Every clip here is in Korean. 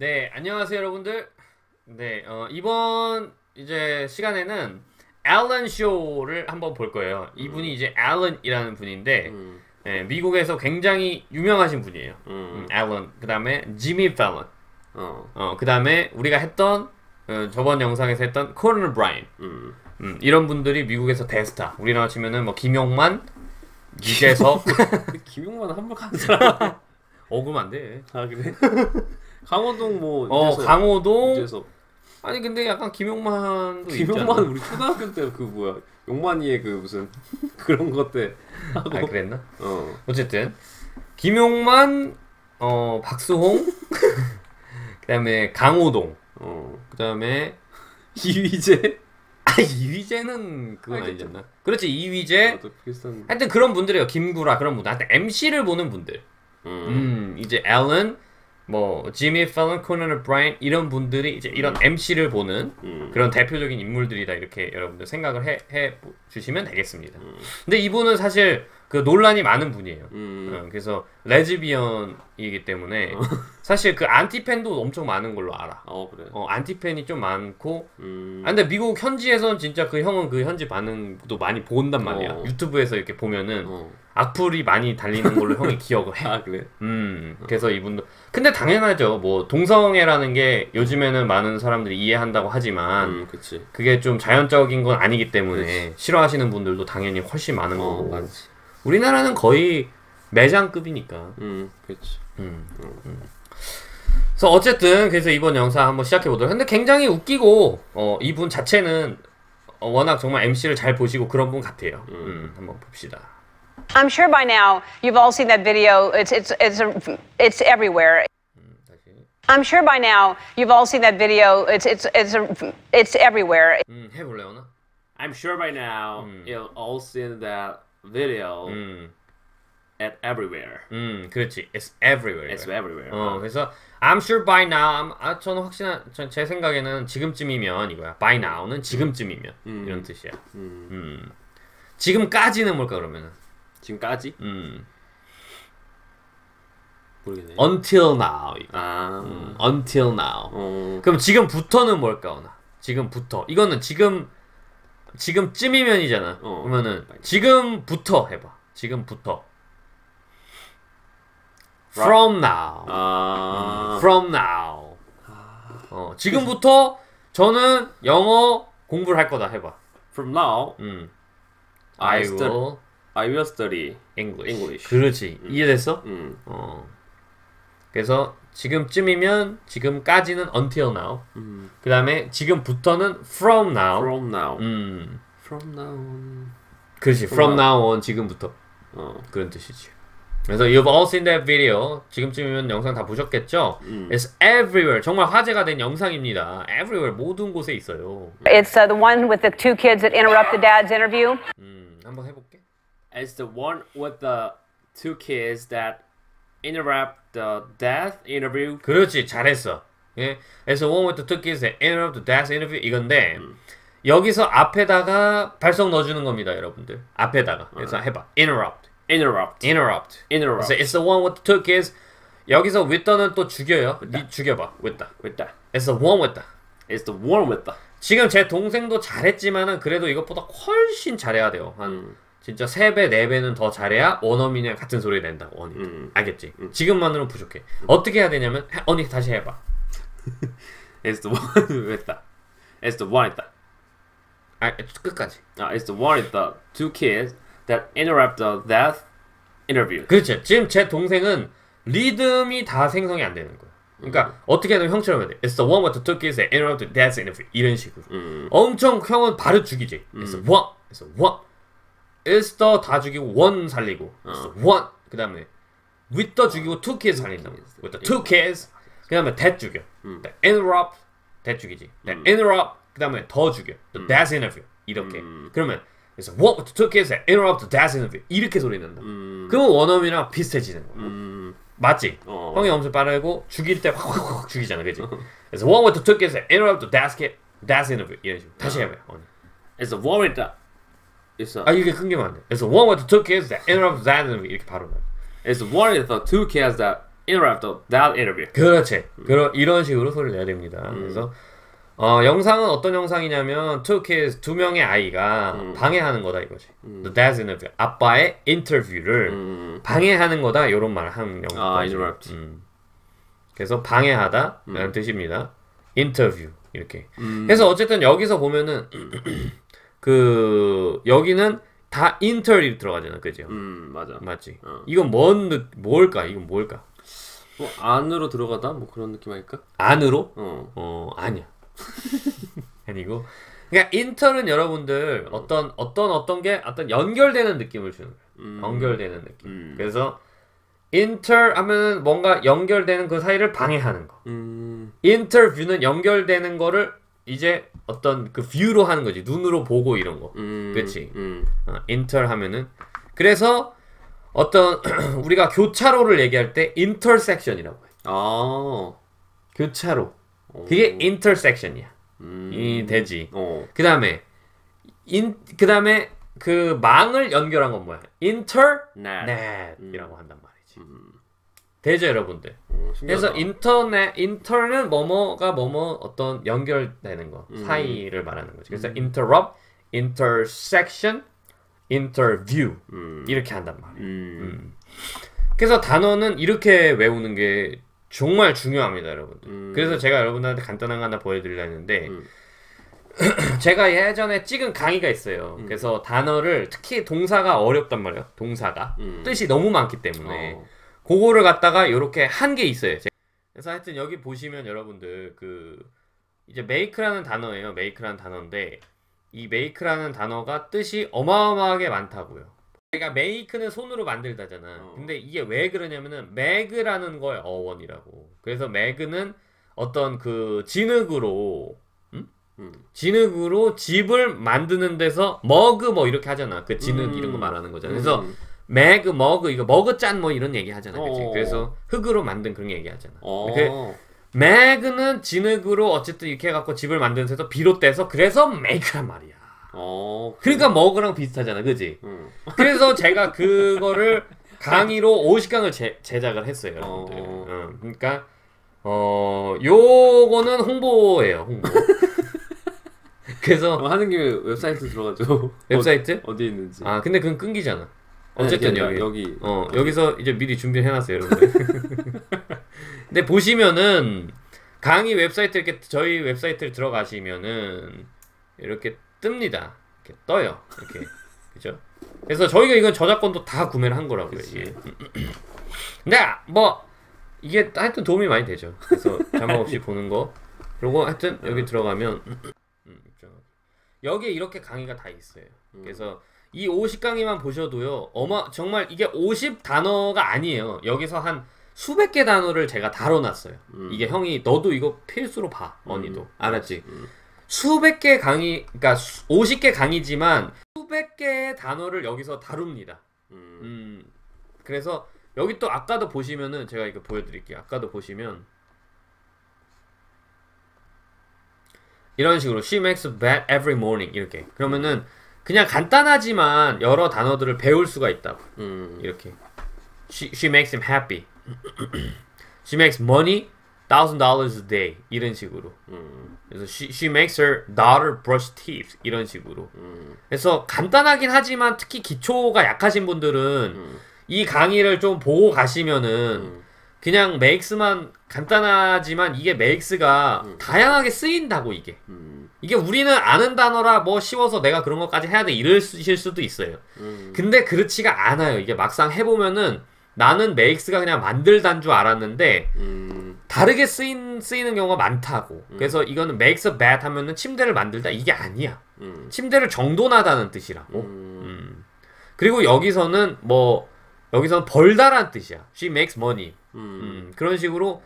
네, 안녕하세요, 여러분들. 네, 어, 이번 이제 시간에는 앨런 쇼를 한번 볼 거예요. 이분이 이제 앨런이라는 분인데, 음, 네, 미국에서 굉장히 유명하신 분이에요. 음, 음, 앨런. 그 다음에 지미 펠런. 어, 어, 그 다음에 우리가 했던 어, 저번 영상에서 했던 코너 브라인. 음. 음, 이런 분들이 미국에서 대스타. 우리나라 치면은 뭐 김용만. 근데 김용만 한번 가는 사람. 억울면 안 돼. 아 그래? 강호동 뭐 어, 유재석, 강호동. 유재석. 아니 근데 약간 김용만도 김용만 있잖아. 우리 초등학교 때 그 뭐야 용만이의 그 무슨 그런 것때 하고. 아 그랬나? 어. 어쨌든 김용만, 어 박수홍, 그다음에 강호동, 어. 그다음에 이휘재. 아 이휘재는 그건. 아니지 않나? 그렇지 이휘재. 비슷한. 하여튼 그런 분들이에요. 김구라 그런 분들. 하여튼 MC를 보는 분들. 음. 음 이제 앨런, 뭐 지미 펠런, 코너 브라인 이런 분들이 이제 이런 MC를 보는 음. 그런 대표적인 인물들이다 이렇게 여러분들 생각을 해, 해 주시면 되겠습니다. 근데 이분은 사실 그 논란이 많은 분이에요. 음. 어, 그래서 레즈비언이기 때문에 사실 그 안티팬도 엄청 많은 걸로 알아. 어 그래. 어, 안티팬이 좀 많고. 음. 아, 근데 미국 현지에선 진짜 그 형은 그 현지 반응도 많이 본단 말이야. 어. 유튜브에서 이렇게 보면은 어. 악플이 많이 달리는 걸로 형이 기억을 해. 아 그래. 음, 그래서 이분도. 근데 당연하죠. 뭐, 동성애라는 게 요즘에는 많은 사람들이 이해한다고 하지만, 음 그치. 그게 좀 자연적인 건 아니기 때문에 싫어하시는 분들도 당연히 훨씬 많은 어 거고. 맞지. 우리나라는 거의 매장급이니까. 음 그치. 음. 음. 그래서 어쨌든 그래서 이번 영상 한번 시작해 보도록. 근데 굉장히 웃기고 어, 이분 자체는 어, 워낙 정말 MC를 잘 보시고 그런 분 같아요. 음, 한번 봅시다. I'm sure by now you've all seen that video. It's it's it's it's everywhere. I'm sure by now you've all seen that video. It's it's it's it's everywhere. 음, 해볼래요, 나? I'm sure by now you've all seen that video 음, at everywhere. 음, 그렇지. It's everywhere. It's everywhere. 어, 그래서 I'm sure by now. 아, 저는 확신한 저- 제 생각에는 지금쯤이면 이거야. By now는 지금쯤이면 이런 뜻이야. 음. 지금까지는 뭘까 그러면은? 지금까지? 음. 모르겠네. Until now. 이거. 아. 음, Until now. 어. 그럼 지금부터는 뭘까 오나? 지금부터. 이거는 지금 지금쯤이면이잖아. 어. 그러면은 지금부터 해봐. 지금부터. From now. 아. From now. 어, 지금부터 저는 영어 공부를 할 거다 해봐. From now, 음. I I will I will study. English. English. 그렇지. 이해됐어? 음. 어. 그래서 지금쯤이면 지금까지는 until now. 음. 그 다음에 지금부터는 from now. From now. 음. From now on. 그렇지. from now on 지금부터. 어. 그런 뜻이지. 그래서 you've all seen that video. 지금쯤이면 영상 다 보셨겠죠? It's everywhere. 정말 화제가 된 영상입니다. everywhere 모든 곳에 있어요. It's uh, the one with the two kids that interrupt the dad's interview. 음, 한번 해 볼게. It's the one with the two kids that interrupt the death interview. 그렇지, 잘했어. 예, as a one with the two kids that interrupt the death interview 이건데 여기서 앞에다가 발성 넣어주는 겁니다, 여러분들. 앞에다가. 그래서 해봐. interrupt, Interrupt. interrupt. Interrupt. 그래서 it's the one with the two kids. 여기서 with the는 또 죽여요. 니 죽여봐. with the. With that. It's the one with the. It's the one with the. 지금 제 동생도 잘했지만은 그래도 이것보다 훨씬 잘해야 돼요. 한 음. 진짜 3배, 4배는 더 잘해야 원어민이랑 같은 소리 낸다. 원이. 음. 알겠지? 지금만으로는 부족해. 어떻게 해야 되냐면 해- 언니 다시 해봐. It's the one the. It's the one the. 아, 끝까지. Uh, it's the one the two kids that interrupt the death interview. 그렇죠. 지금 제 동생은 리듬이 다 생성이 안 되는 거야. 그러니까 어떻게 하면 형처럼 해야 돼. It's the one with the two kids that interrupt the dance interview. 이런 식으로. 음. 엄청 형은 바로 죽이지. It's the one. It's the one. The 다 죽이고 one 살리고. It's the one. 그 다음에 with the 죽이고 two kids 살린다고. With the two kids. 그 다음에 that 죽여. The interrupt. that 죽이지. The interrupt. 그 다음에 더 죽여. Dance interview. 이렇게. 그러면 그래서 what the two kids interrupt interview. 이렇게 소리 낸다. 그러면 원어민이랑 비슷해지는 거야. 음. 맞지? 어. 형이 엄청 빠르고 죽일 때 확확확 죽이잖아, 그지? 그래서 one with two kids interrupt kid, dance interview 이런 식으로 다시 해봐요. one with It's a. 아 이게 안 돼. 그래서 one with two kids that interrupt that interview 이렇게 바로 나. It's one with two kids that interrupt that interview. 그렇지. 그런 이런 식으로 소리를 내야 됩니다. 그래서 어, 영상은 어떤 영상이냐면 two kids 두 명의 아이가 방해하는 거다 이거지. The dad's interview. 아빠의 인터뷰를 방해하는 거다 이런 말을 하는 영상. 아, interrupt. 음. 그래서 방해하다 라는 뜻입니다. 인터뷰 이렇게. 그래서 어쨌든 여기서 보면은 그 여기는 다 인터이 들어가잖아, 그죠? 음 맞아. 맞지? 어. 이건 뭔 느, 뭘까? 이건 뭘까? 뭐 안으로 들어가다 뭐 그런 느낌 아닐까? 안으로? 어. 어 아니야 아니고 그러니까 인턴은 여러분들 어떤 어떤 어떤 게 어떤 연결되는 느낌을 주는 거예요 연결되는 느낌 음. 그래서 인터 하면은 뭔가 연결되는 그 사이를 방해하는 거 음. 인터뷰는 연결되는 거를 이제 어떤 그 뷰로 하는 거지 눈으로 보고 이런 거 음. 그치. 음. 어, 인터 하면은 그래서 어떤 우리가 교차로를 얘기할 때 인터섹션이라고 해 아. 교차로 그게 인터섹션이야 음. 이 되지 어. 그 다음에 인, 그 다음에 그 망을 연결한 건 뭐야? 인터 넷이라고 한단 말이지. 되죠, 여러분들. 어, 그래서. 인터넷, 인터는 뭐뭐가 뭐뭐 어떤 연결되는 거, 사이를 말하는 거지. 그래서 interrupt, intersection, interview 이렇게 한단 말이야. 음. 그래서 단어는 이렇게 외우는 게 정말 중요합니다, 여러분들. 음. 그래서 제가 여러분들한테 간단한 거 하나 보여드리려 했는데, 음. 제가 예전에 찍은 강의가 있어요. 음. 그래서 단어를, 특히 동사가 어렵단 말이에요. 동사가. 음. 뜻이 너무 많기 때문에. 어. 그거를 갖다가 이렇게 한 게 있어요. 제- 그래서 하여튼 여기 보시면 여러분들, 그, 이제 make라는 단어예요. make라는 단어인데, 이 make라는 단어가 뜻이 어마어마하게 많다고요. 그러니까 make는 손으로 만들다잖아. 어. 근데 이게 왜 그러냐면은 mag라는 거의 어원이라고. 그래서 mag는 어떤 그 진흙으로 음? 음. 진흙으로 집을 만드는 데서 머그 뭐 이렇게 하잖아. 그 진흙 음. 이런 거 말하는 거잖아. 그래서 음. 매그 머그 이거 머그짠 뭐 이런 얘기 하잖아. 그치? 어. 그래서 흙으로 만든 그런 얘기 하잖아. 어. 그 매그는 진흙으로 어쨌든 이렇게 해갖고 집을 만드는 데서 비롯돼서 그래서 메이크란 말이야. 어. 그러니까 머그랑 비슷하잖아, 그지? 음. 그래서 제가 그거를 강의로 50강을 제, 제작을 했어요, 여러분들. 어. 어, 그러니까 어 요거는 홍보예요, 홍보. 그래서 하는 김에 웹사이트 들어가죠. 웹사이트? 어, 디 있는지. 아 근데 그건 끊기잖아. 아니, 어쨌든 그게 여기 여기. 어 여기서 이제 미리 준비해 놨어요, 여러분들. 근데 보시면은 강의 웹사이트 이렇게 저희 웹사이트를 들어가시면은 이렇게 뜹니다. 이렇게 떠요. 이렇게 그죠? 그래서 저희가 이건 저작권도 다 구매를 한 거라고요. 이게. 근데 뭐 이게 하여튼 도움이 많이 되죠. 그래서 자막 없이 보는 거. 그리고 하여튼 여기 들어가면 음, 여기에 이렇게 강의가 다 있어요. 그래서 이 50강의만 보셔도요. 어마 정말 이게 50 단어가 아니에요. 여기서 한 수백 개 단어를 제가 다뤄놨어요. 이게 형이 너도 이거 필수로 봐. 언니도 알았지? 수백 개 강의, 그러니까 50개 강의지만 수백 개의 단어를 여기서 다룹니다. 음. 음, 그래서 여기 또 아까도 보시면은 제가 이거 보여드릴게요. 아까도 보시면 이런 식으로 she makes bed every morning 이렇게 그러면은 그냥 간단하지만 여러 단어들을 배울 수가 있다고 음. 이렇게 she, she makes him happy she makes money thousand dollars a day 이런 식으로 음. 그래서 she, she makes her daughter brush teeth 이런 식으로 음. 그래서 간단하긴 하지만 특히 기초가 약하신 분들은 이 강의를 좀 보고 가시면은 그냥 makes만 간단하지만 이게 makes가 다양하게 쓰인다고 이게 음. 이게 우리는 아는 단어라 뭐 쉬워서 내가 그런 것까지 해야 돼 이러실 수도 있어요 음. 근데 그렇지가 않아요 이게 막상 해보면은 나는 makes가 그냥 만들단 줄 알았는데 음. 다르게 쓰인, 쓰이는 경우가 많다고 그래서 이거는 makes a bed 하면은 침대를 만들다 이게 아니야 음. 침대를 정돈하다는 뜻이라고 음. 음. 그리고 여기서는 뭐 여기서는 벌다란 뜻이야. She makes money. 음. 음, 그런 식으로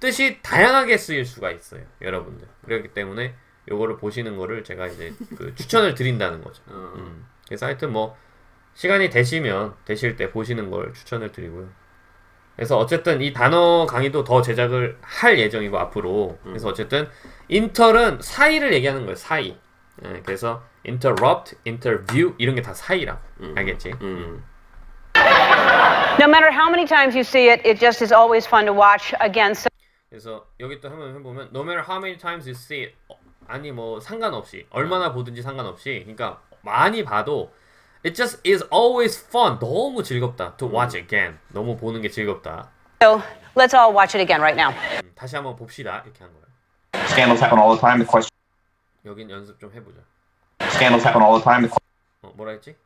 뜻이 다양하게 쓰일 수가 있어요, 여러분들. 그렇기 때문에 요거를 보시는 거를 제가 이제 그 추천을 드린다는 거죠. 어. 음. 그래서 하여튼 뭐 시간이 되시면 되실 때 보시는 걸 추천을 드리고요. 그래서 어쨌든 이 단어 강의도 더 제작을 할 예정이고 앞으로 그래서 어쨌든 인터는 사이를 얘기하는 거예요 사이 예, 그래서 interrupt, interview 이런 게 다 사이라고 알겠지? 음. No matter how many times you see it, it just is always fun to watch. Again, so 그래서 여기 또 한번 해보면 no matter how many times you see it 어, 아니 뭐 상관없이 얼마나 보든지 상관없이 그러니까 많이 봐도 it just is always fun 너무 즐겁다 to watch again 너무 보는 게 즐겁다 so let's all watch it again right now. 음, 다시 한번 봅시다 이렇게 한 거예요 Scandals happen all the time. The question 여긴 연습 좀 해보자 scandals happen all the time. The 어, 뭐라 했지?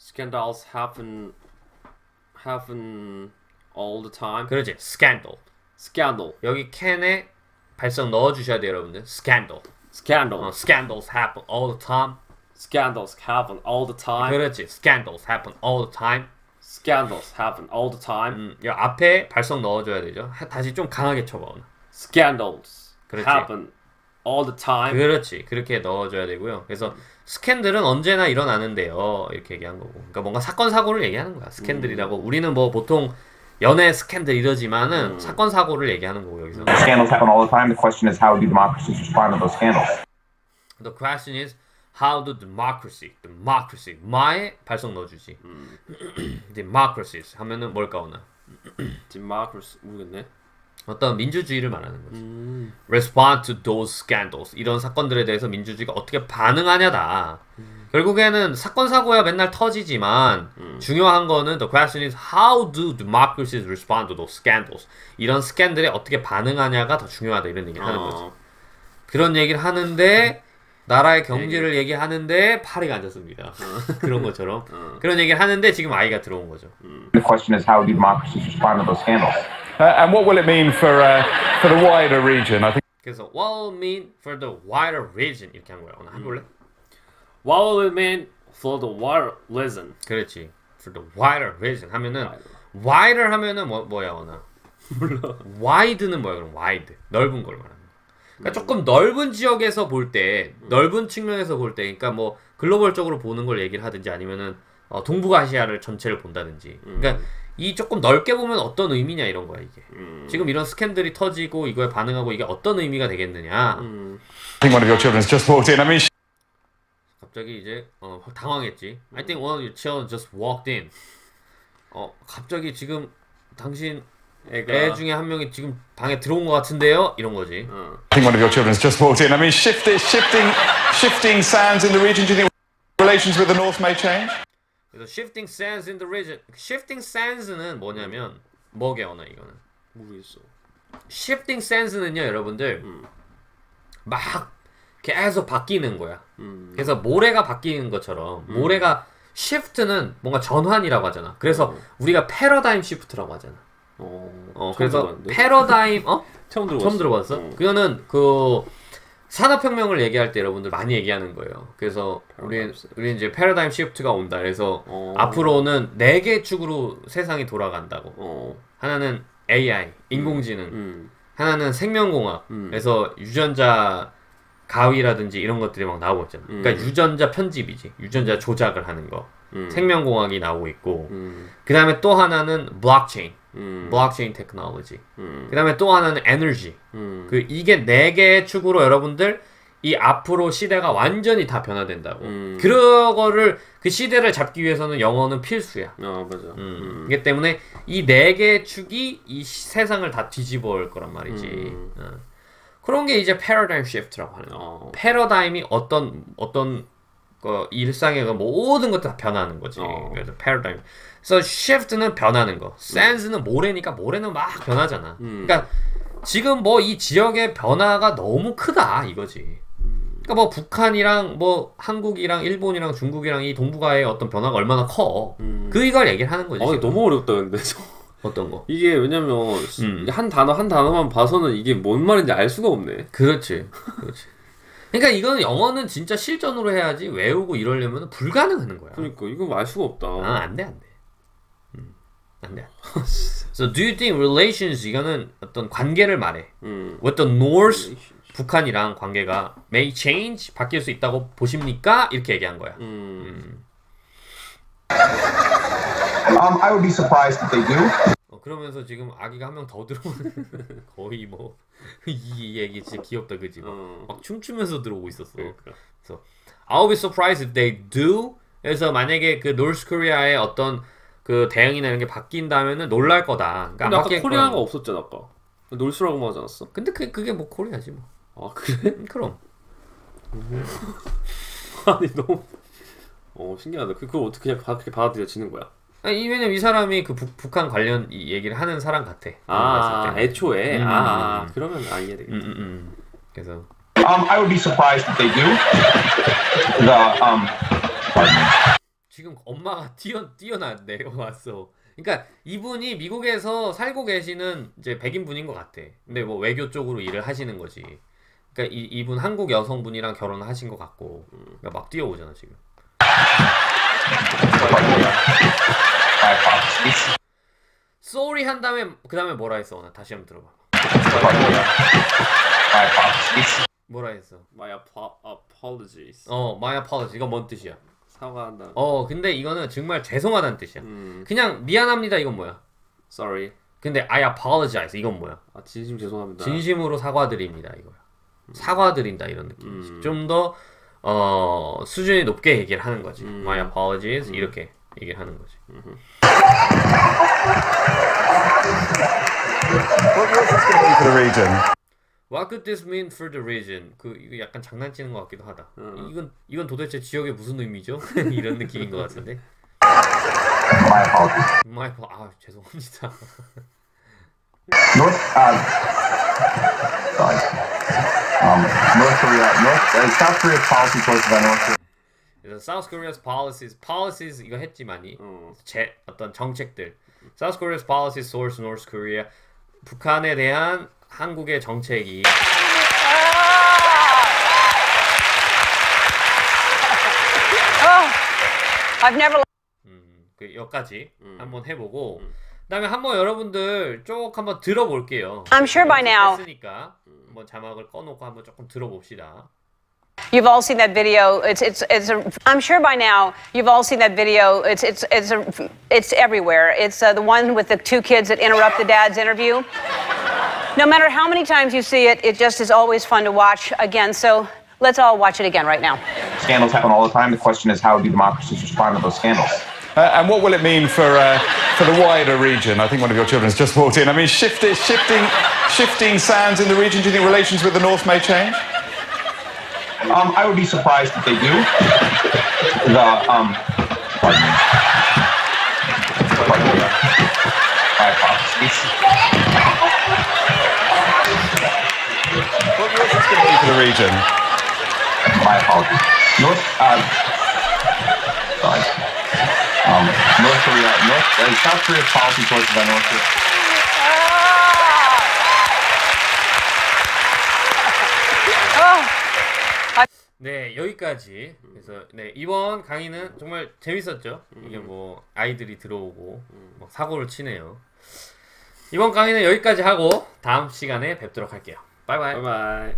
Scandals happen happen all the time. 그러지 scandal Scandal. 여기 캔에 발성 넣어주셔야 돼요 여러분들 scandal Scandal. 어, scandals happen all the time Scandals happen all the time. 그렇지 scandals happen all the time Scandals happen all the time. 음, 여 앞에 발성 넣어줘야 되죠 하- 다시 좀 강하게 쳐봐 오늘 Scandals 그렇지. happen all the time. 그렇지 그렇게 넣어줘야 되고요 그래서 스캔들은 언제나 일어나는데요 이렇게 얘기한 거고 그러니까 뭔가 사건 사고를 얘기하는 거야 스캔들이라고 우리는 뭐 보통 연애 스캔들 이러지만은 사건 사고를 얘기하는 거고 여기서 scandals happen all the time. The question is how do democracies respond to those scandals? The question is how do democracy democracy 마에 발성 넣어주지 democracies 하면은 뭘까 오나 Democracy 모르겠네. 어떤 민주주의를 말하는 거지. Respond to those scandals. 이런 사건들에 대해서 민주주의가 어떻게 반응하냐다. 결국에는 사건 사고야 맨날 터지지만 중요한 거는 the question is how do democracies respond to those scandals. 이런 스캔들에 어떻게 반응하냐가 더 중요하다 이런 얘기를 하는 거지. 어, 그런 얘기를 하는데 나라의 경제를 얘기하는데 파리가 앉았습니다. 그런 것처럼 그런 얘기를 하는데 지금 아이가 들어온 거죠. The question is how do democracies respond to those scandals? Uh, and what will it mean for uh, for the wider region? I think 그래서 what will it mean for the wider region 이렇게 한 거야. 오늘 해볼래? What will it mean for the wider region? 그렇지. For the wider region 하면은 wider 하면은 뭐 뭐야 오나? wide는 뭐야 그럼 wide 넓은 걸 말하는. 그러니까 조금 넓은 지역에서 볼 때 넓은 측면에서 볼 때 그러니까 뭐 글로벌적으로 보는 걸 얘기를 하든지 아니면은 어, 동북아시아를 전체를 본다든지 그러니까 이 조금 넓게 보면 어떤 의미냐 이런 거야 이게 지금 이런 스캔들이 터지고 이거에 반응하고 이게 어떤 의미가 되겠느냐 I think one of your children's just walked in. I mean, she 갑자기 이제 어, 당황했지. I think one of your children just walked in. 어 갑자기 지금 당신 애가 애 중에 한 명이 지금 방에 들어온 것 같은데요? 이런 거지. I think one of your children's just walked in. I mean, shifting shifting shifting sands in the region. Do you think relations with the north may change? 그래서 shifting sands in the region. shifting sands는 뭐냐면 뭐게요나 이거는. 모르겠어. shifting sands는요, 여러분들 막 계속 바뀌는 거야. 그래서 모래가 바뀌는 것처럼 모래가 shift는 뭔가 전환이라고 하잖아. 그래서 우리가 패러다임 시프트라고 하잖아. 어, 어, 그래서 들어봤는데? 패러다임 어? 처음 들어봤어. 처음 들어봤어? 어. 그거는 그 산업혁명을 얘기할 때 여러분들 많이 얘기하는 거예요. 그래서 우리 우리 이제 패러다임 시프트가 온다. 그래서 어. 앞으로는 네 개 축으로 세상이 돌아간다고. 어. 하나는 AI 인공지능, 음. 하나는 생명공학. 그래서 유전자 가위라든지 이런 것들이 막 나오고 있잖아. 그러니까 유전자 편집이지. 유전자 조작을 하는 거. 생명공학이 나오고 있고. 음. 그 다음에 또 하나는 블록체인. 음. 블록체인 테크놀로지. 음. 그 다음에 또 하나는 에너지. 음. 그 이게 네 개의 축으로 여러분들 이 앞으로 시대가 완전히 다 변화된다고. 음. 그거를 그 시대를 잡기 위해서는 영어는 필수야. 어, 맞아. 음. 이기 때문에 이 네 개의 축이 이 시- 세상을 다 뒤집어 올 거란 말이지. 음. 어. 그런 게 이제 패러다임 시프트라고 하는 거. 어. 패러다임이 어떤 어떤 그 일상의 그 모든 것들 다 변하는 거지. 어. 그래서 패러다임. 그래서 shift는 변하는 거. sense는 모래니까 모래는 막 변하잖아. 음. 그러니까 지금 뭐 이 지역의 변화가 너무 크다 이거지. 그러니까 뭐 북한이랑 뭐 한국이랑 일본이랑 중국이랑 이 동북아의 어떤 변화가 얼마나 커. 그 이걸 얘기를 하는 거지. 어, 지금. 너무 어렵다 근데. 저- 어떤 거? 이게 왜냐면 음. 한 단어 한 단어만 봐서는 이게 뭔 말인지 알 수가 없네. 그렇지. 그렇지. 그러니까 이거는 영어는 진짜 실전으로 해야지 외우고 이러려면 불가능한 거야. 그러니까 이거 알 수가 없다. 아, 안 돼, 안 돼. 음, 안 돼. so do you think relations 이거는 어떤 관계를 말해. 음. With the North 북한이랑 관계가 may change 바뀔 수 있다고 보십니까? 이렇게 얘기한 거야. 음. Um, I would be surprised if they do. 어, 그러면서 지금 아기가 한 명 더 들어오는 거의 뭐 이 애기 진짜 귀엽다 그지? 막, 어. 막 춤추면서 들어오고 있었어. 그러니까. 그래서 I'll be surprised if they do. 그래서 만약에 그 North Korea의 어떤 그 대응이나 이런 게 바뀐다면은 놀랄 거다. 그러니까 안 근데 아까 Korea가. 없었잖아 아까. North라고 하지 않았어? 근데 그 그게 뭐 Korea지 뭐. 아 그래? 음, 그럼. 아니 너무 어 신기하다. 그- 그걸 어떻게 그냥 바- 그렇게 받아들여지는 거야? 아니, 이- 왜냐면 이 사람이 그 북, 북한 관련 이 얘기를 하는 사람 같아. 아 때는. 애초에 음, 아, 아 음, 음. 그러면 아 이해 되겠다. 음, 음, 음. 그래서 Um, I would be surprised if they do. The um. 지금 엄마가 뛰어 뛰어나 내려왔어. 그러니까 이분이 미국에서 살고 계시는 이제 백인 분인 것 같아. 근데 뭐 외교 쪽으로 일을 하시는 거지. 그러니까 이 이분 한국 여성분이랑 결혼을 하신 것 같고, 그러니까 막 뛰어오잖아 지금. My apologies. sorry 한 다음에 그 다음에 뭐라 했어? 나 다시 한번 들어봐. My apologies. 뭐라 했어? My apo- apologies. 어, my apology. 이건 뭔 뜻이야? 사과한다. 어, 근데 이거는 정말 죄송하다는 뜻이야. 음, 그냥 미안합니다. 이건 뭐야? sorry. 근데 I apologize. 이건 뭐야? 아 진심 죄송합니다. 진심으로 사과드립니다. 이거야. 사과드린다 이런 느낌이지. 음. 좀 더 어, 수준이 높게 얘기를 하는 거지. 음. My apologies 이렇게 얘기를 하는 거지. What was this going to be for the region? What could this mean for the region? 그 이거 약간 장난치는 것 같기도 하다. 이건 이건 도대체 지역에 무슨 의미죠? 이런 느낌인 것 같은데. My apologies. My apo- 아 죄송합니다. North, uh, sorry. Um, North Korea, North, uh, South Korea's policy towards the North Korea. 그래서 South Korea's policies, policies 이거 했지만이 어. 제 어떤 정책들. South Korea's policies towards North Korea. 북한에 대한 한국의 정책이 I've never 음, 그 여기까지 음. 한번 해보고 그다음에 한번 여러분들 쭉 한번 들어볼게요. I'm sure by now 했으니까 한번 자막을 꺼놓고 한번 조금 들어봅시다. You've all seen that video. It's it's it's. A, I'm sure by now you've all seen that video. It's it's it's a, it's everywhere. It's uh, the one with the two kids that interrupt the dad's interview. No matter how many times you see it, it just is always fun to watch again. So let's all watch it again right now. Scandals happen all the time. The question is, how do democracies respond to those scandals? Uh, and what will it mean for uh, for the wider region? I think one of your children has just walked in. I mean, shifting shifting shifting sands in the region. Do you think relations with the north may change? Um, I would be surprised if they do. The um, pardon me. Pardon me. My apologies. What was this going to be for the region? My apologies. North, uh, sorry. Um, North Korea, North, uh, South Korea's policy towards the North Korea. 네 여기까지. 그래서 네 이번 강의는 정말 재밌었죠. 이게 뭐 아이들이 들어오고 뭐 사고를 치네요. 이번 강의는 여기까지 하고 다음 시간에 뵙도록 할게요. 바이바이. 바이바이.